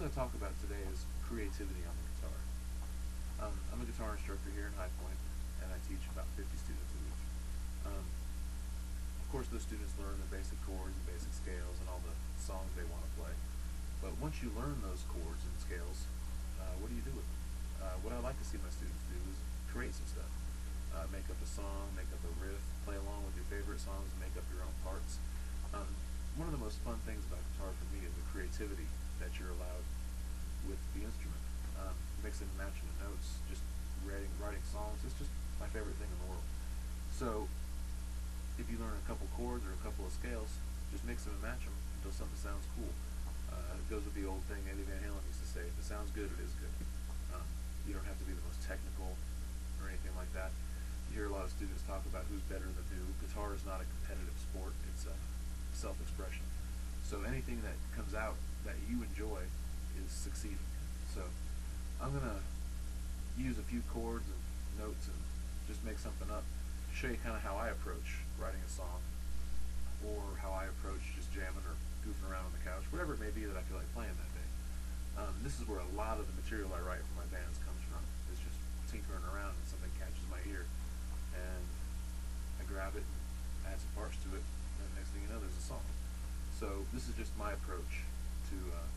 going to talk about today is creativity on the guitar. Um, I'm a guitar instructor here in High Point, and I teach about 50 students a week. Um, of course, those students learn the basic chords and basic scales and all the songs they want to play. But once you learn those chords and scales, uh, what do you do with them? Uh, what I like to see my students do is create some stuff. Uh, make up a song, make up a riff, play along with your favorite songs, make up your own parts. Um, one of the most fun things about guitar for me is the creativity that you're allowed with the instrument. Um, mixing and matching the notes, just writing, writing songs, it's just my favorite thing in the world. So, if you learn a couple chords or a couple of scales, just mix them and match them until something sounds cool. Uh, it goes with the old thing Eddie Van Halen used to say, if it sounds good, it is good. Um, you don't have to be the most technical or anything like that. You hear a lot of students talk about who's better than who. Guitar is not a competitive sport, it's a self-expression. So anything that comes out that you enjoy is succeeding. So I'm going to use a few chords and notes and just make something up to show you kind of how I approach writing a song or how I approach just jamming or goofing around on the couch, whatever it may be that I feel like playing that day. Um, this is where a lot of the material I write for my bands comes from. It's just tinkering around and something catches my ear and I grab it and add some parts to it and the next thing you know there's a song. So this is just my approach to uh,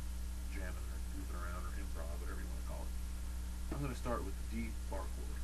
jamming or goofing around or improv, whatever you want to call it. I'm going to start with the D bar chord,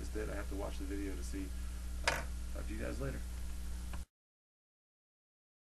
I have no idea what I did. I have to watch the video to see. Uh, talk to you guys later.